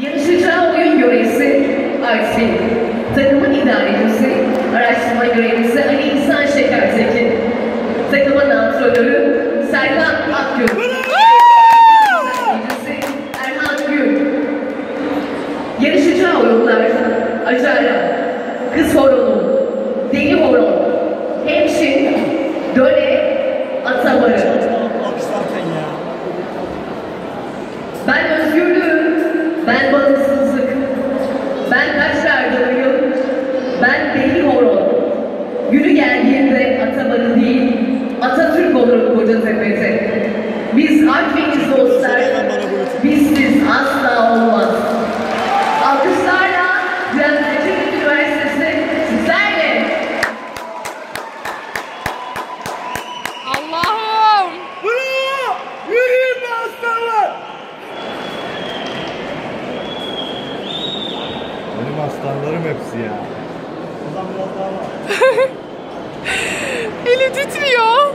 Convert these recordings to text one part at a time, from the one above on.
Yarışacağı oyun görevlisi Arsin. Takımın idarecisi, araştırma görevlisi Ali İhsan Şekertekin. Takımın antrenörü Serkan Akgül. Erhan Gül. Yarışacağı oyunlar Acara, Kız Horonu, Deli Horon, Man Eli titriyor.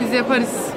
Biz yaparız.